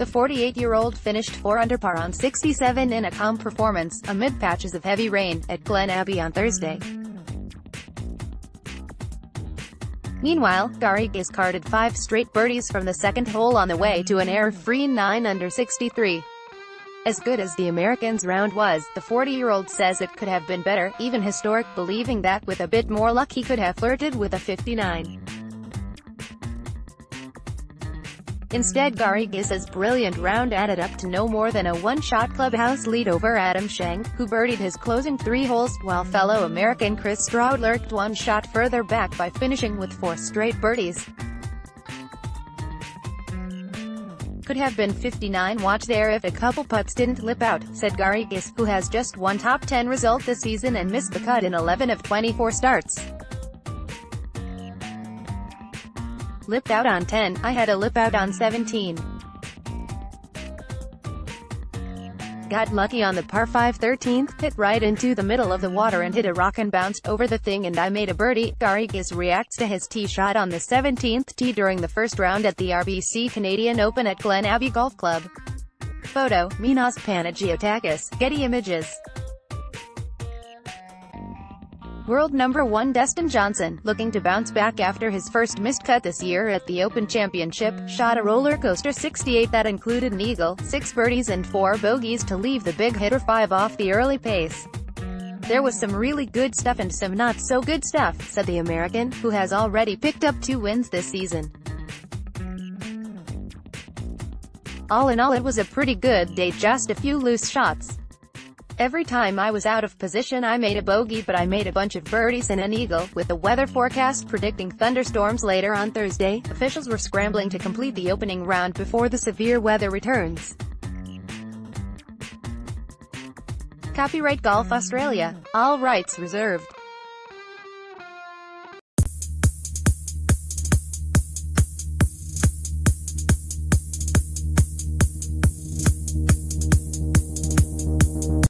The 48-year-old finished 4 under par on 67 in a calm performance, amid patches of heavy rain, at Glen Abbey on Thursday. Meanwhile, Garrigus carded five straight birdies from the second hole on the way to an error-free 9 under 63. As good as the Americans' round was, the 40-year-old says it could have been better, even historic, believing that with a bit more luck he could have flirted with a 59. Instead Garrigus' brilliant round added up to no more than a one-shot clubhouse lead over Adam Schenk, who birdied his closing three holes, while fellow American Chris Stroud lurked one shot further back by finishing with four straight birdies. Could have been 59 watch there if a couple putts didn't lip out, said Garrigus, who has just one top 10 result this season and missed the cut in 11 of 24 starts. Lipped out on 10, I had a lip out on 17. Got lucky on the par 5 13th, hit right into the middle of the water and hit a rock and bounced over the thing and I made a birdie. Garrigus reacts to his tee shot on the 17th tee during the first round at the RBC Canadian Open at Glen Abbey Golf Club. Photo, Minos Panagiotakis, Getty Images. World number one Dustin Johnson, looking to bounce back after his first missed cut this year at the Open Championship, shot a roller coaster 68 that included an eagle, six birdies and four bogeys to leave the big hitter five off the early pace. There was some really good stuff and some not so good stuff, said the American, who has already picked up two wins this season. All in all it was a pretty good day just a few loose shots. Every time I was out of position I made a bogey but I made a bunch of birdies and an eagle. With the weather forecast predicting thunderstorms later on Thursday, officials were scrambling to complete the opening round before the severe weather returns. Copyright Golf Australia. All rights reserved.